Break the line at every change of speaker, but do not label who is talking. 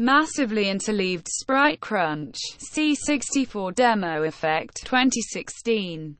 Massively interleaved sprite crunch. C64 demo effect 2016.